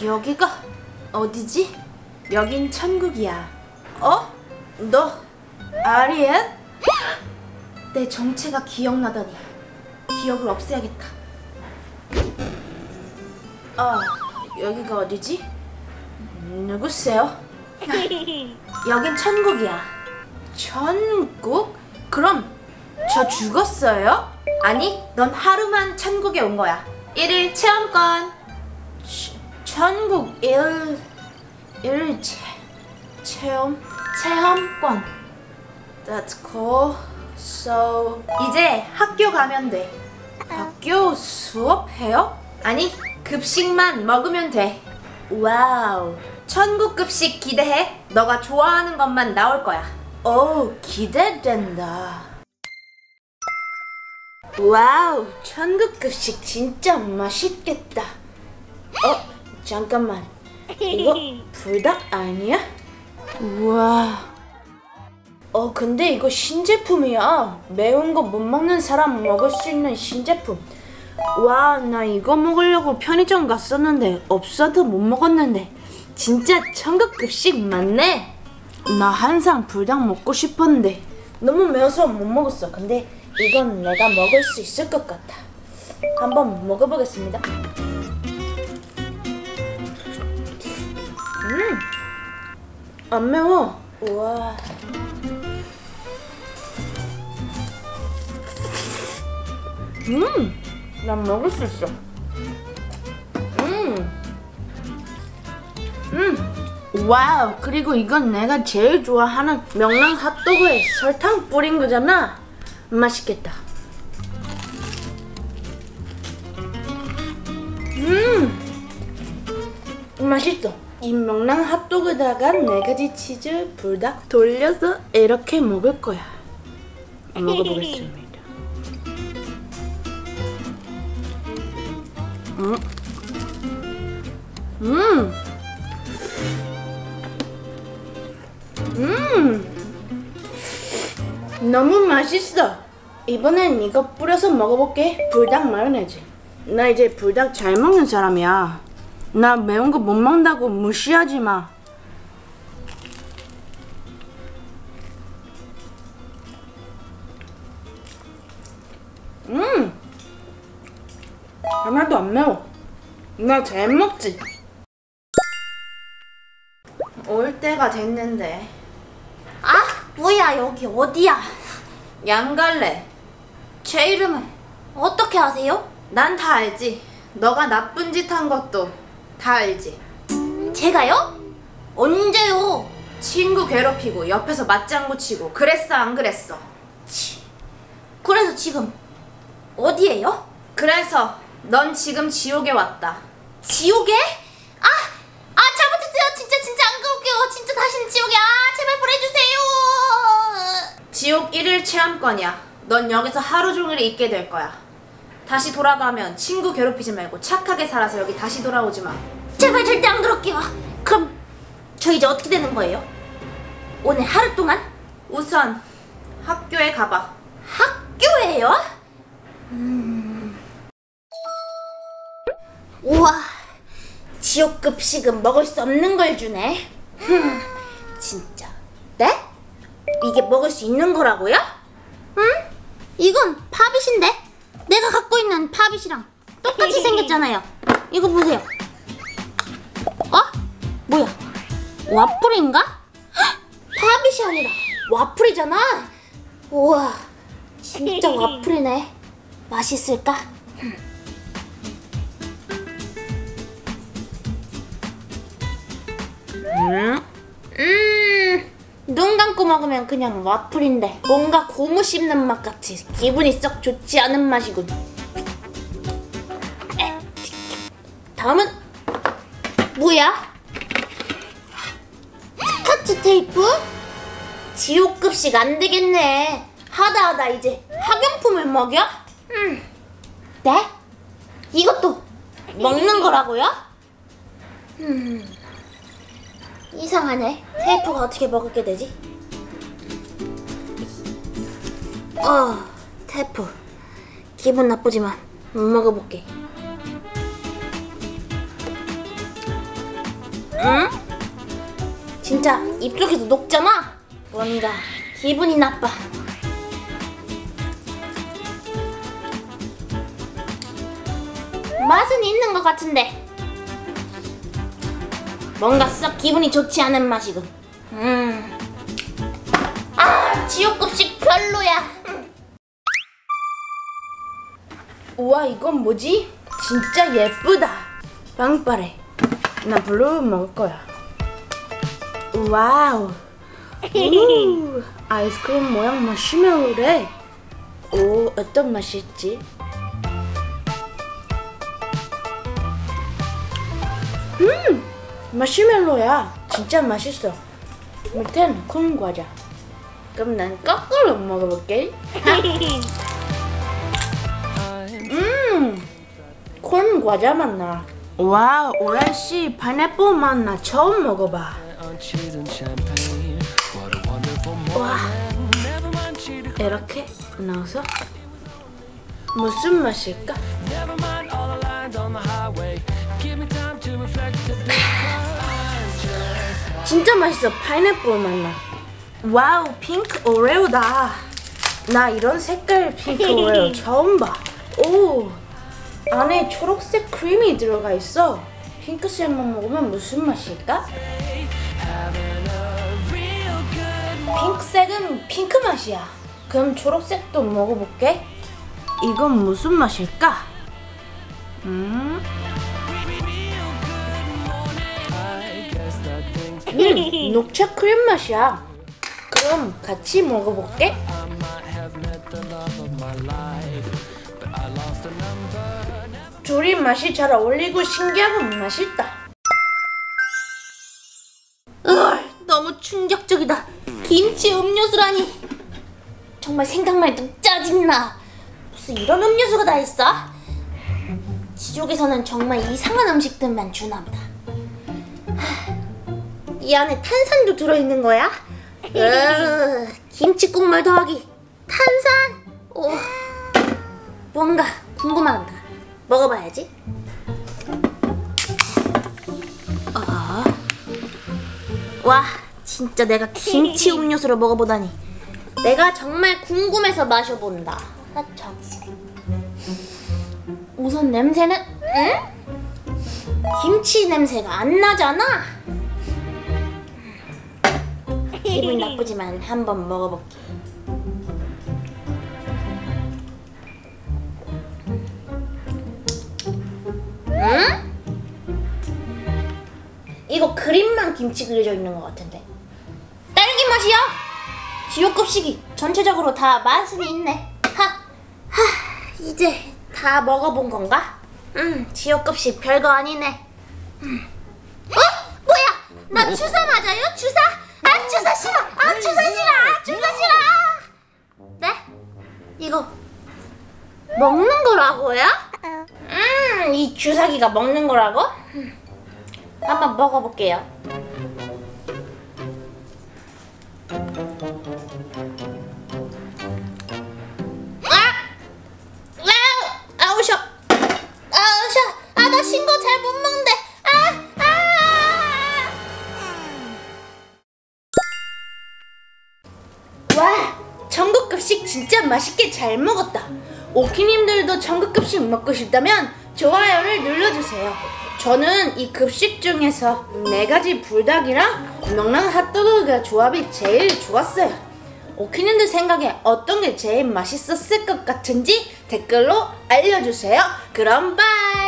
여기가 어디지? 여긴 천국이야. 어? 너 아리엔? 내 정체가 기억나다니. 기억을 없애야겠다. 아, 여기가 어디지? 누구세요? 여긴 천국이야. 천국? 그럼 저 죽었어요? 아니, 넌 하루만 천국에 온 거야. 일일 체험권. 치- 천국 일 일일 체 체험 체험권. That's cool. So 이제 학교 가면 돼. 학교 수업해요? 아니, 급식만 먹으면 돼. Wow. 천국 급식 기대해. 너가 좋아하는 것만 나올 거야. 오, 기대된다. Wow, 천국 급식 진짜 맛있겠다. 어, 잠깐만. 이거 불닭 아니야? 우와. 어, 근데 이거 신제품이야. 매운 거 못 먹는 사람 먹을 수 있는 신제품. 와, 나 이거 먹으려고 편의점 갔었는데 없어도 못 먹었는데. 진짜 천국 급식 맞네. 나 항상 불닭 먹고 싶었는데 너무 매워서 못 먹었어. 근데 이건 내가 먹을 수 있을 것 같아. 한번 먹어보겠습니다. 안 매워. 우와. 음, 난 먹을 수 있어. 음, 음, wow. 그리고 이건 내가 제일 좋아하는 명랑 핫도그에 설탕 뿌린 거잖아. 맛있겠다. 음, 맛있어. 이 명랑 핫도그에다가 네 가지 치즈 불닭 돌려서 이렇게 먹을 거야. 먹어보겠습니다. 음. 음. 음. 너무 맛있어. 이번엔 이거 뿌려서 먹어볼게. 불닭 마요네즈. 나 이제 불닭 잘 먹는 사람이야. 나 매운 거 못 먹는다고 무시하지 마. 음. 하나도 안 매워. 나 잘 먹지. 올 때가 됐는데. 아, 뭐야, 여기 어디야? 양갈래. 제 이름은 어떻게 아세요? 난 다 알지. 너가 나쁜 짓 한 것도 다 알지. 제가요? 언제요? 친구 괴롭히고 옆에서 맞장구 치고 그랬어 안 그랬어? 치. 그래서 지금 어디에요? 그래서 넌 지금 지옥에 왔다. 지옥에? 아, 아 잘못했어요. 진짜 진짜 안 가볼게요. 진짜 다시는 지옥에 아 제발 보내주세요. 지옥 1일 체험권이야. 넌 여기서 하루 종일 있게 될 거야. 다시 돌아가면 친구 괴롭히지 말고 착하게 살아서 여기 다시 돌아오지 마. 제발 절대 안 그럴게요. 그럼 저 이제 어떻게 되는 거예요? 오늘 하루 동안 우선 학교에 가봐. 학교예요? 음. 우와, 지옥 급식은 먹을 수 없는 걸 주네. 흠, 진짜. 네? 이게 먹을 수 있는 거라고요? 응? 이건 팝잇인데? 내가 갖고 있는 팝잇이랑 똑같이 생겼잖아요. 이거 보세요. 어? 뭐야? 와플인가? 헉, 팝잇이 아니라 와플이잖아. 우와, 진짜 와플이네. 맛있을까? 음, 음, 눈 감고 먹으면 그냥 와플인데 뭔가 고무 씹는 맛 같이 기분이 썩 좋지 않은 맛이군. 에, 다음은 뭐야? 스카치 테이프? 지옥급식 안 되겠네. 하다 하다 이제 학용품을 먹여? 음. 네? 이것도 먹는 거라고요? 음. 이상하네. 테이프가 어떻게 먹게 되지? 어, 테이프. 기분 나쁘지만 못 먹어볼게. 진짜 입속에서 녹잖아. 뭔가 기분이 나빠. 맛은 있는 것 같은데 뭔가 썩 기분이 좋지 않은 맛이군. 음. 아 지옥급식 별로야. 음. 우와 이건 뭐지? 진짜 예쁘다. 빵빠레. 나 blue 먹을 거야. Wow. 우, 아이스크림 모양 마시멜로래. 오 어떤 맛일지. 음 마시멜로야. 진짜 맛있어. 밑엔 콘 과자. 그럼 난 거꾸로 먹어볼게. 음, 콘 과자 맛나. 와, 오렌지 파인애플 맛나. 처음 먹어봐. 와. 이렇게 넣어서 무슨 맛일까? 진짜 맛있어. 파인애플 맛나. Wow, 핑크 오레오다. 나 이런 색깔 핑크 오레오 처음 봐. 오, 안에 초록색 크림이 들어가 있어. 핑크색만 먹으면 무슨 맛일까? 핑크색은 핑크 맛이야. 그럼 초록색도 먹어볼게. 이건 무슨 맛일까? 음, 음 녹차 크림 맛이야. 그럼 같이 먹어볼게. 둘이 맛이 잘 어울리고 신기하고 맛있다. 으, 너무 충격적이다. 김치 음료수라니. 정말 생각만 해도 짜증나. 무슨 이런 음료수가 다 있어? 지옥에서는 정말 이상한 음식들만 주나 보다. 하, 이 안에 탄산도 들어있는 거야? 으, 김치 국물 더하기 탄산? 오, 뭔가 궁금하다. 먹어봐야지. 아. 와, 진짜 내가 김치 음료수를 먹어보다니. 내가 정말 궁금해서 마셔본다. 아, 참. 우선 냄새는, 응? 김치 냄새가 안 나잖아. 기분 나쁘지만 한번 먹어볼게. 응? 이거 그림만 김치 그려져 있는 것 같은데. 딸기 맛이야. 지옥급식이 전체적으로 다 맛은 있네. 하, 하, 이제 다 먹어본 건가? 음, 지옥급식 별거 아니네. 음. 어? 뭐야? 나 주사 맞아요? 주사? 아, 주사 싫어. 아, 주사 싫어. 아, 주사 싫어. 네? 이거 먹는 거라고요? 음, 이 주사기가 먹는 거라고? 음. 한번 먹어볼게요. 맛있게 잘 먹었다. 오키님들도 천국급식 먹고 싶다면 좋아요를 눌러주세요. 저는 이 급식 중에서 네 가지 불닭이랑 명랑 핫도그가 조합이 제일 좋았어요. 오키님들 생각에 어떤 게 제일 맛있었을 것 같은지 댓글로 알려주세요. 그럼 bye!